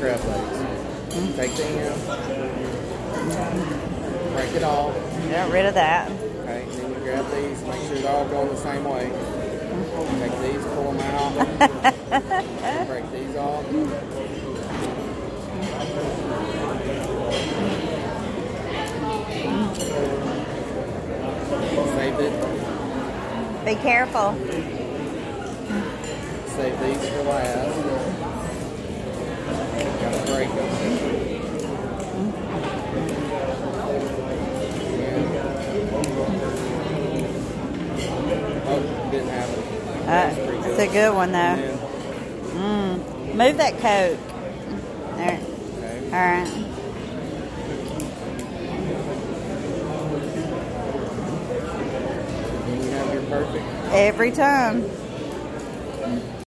crab legs. Take the end, break it all. Get rid of that. Okay, and then you grab these, make sure they're all going the same way. Take these, pull them out, break these off. Save it. Be careful. Save these for last. Gotta break them. Oh, didn't have it. Uh, That's a good one, though. Then, Mm. Move that coat. There. okay. All right. And you have your. Every time.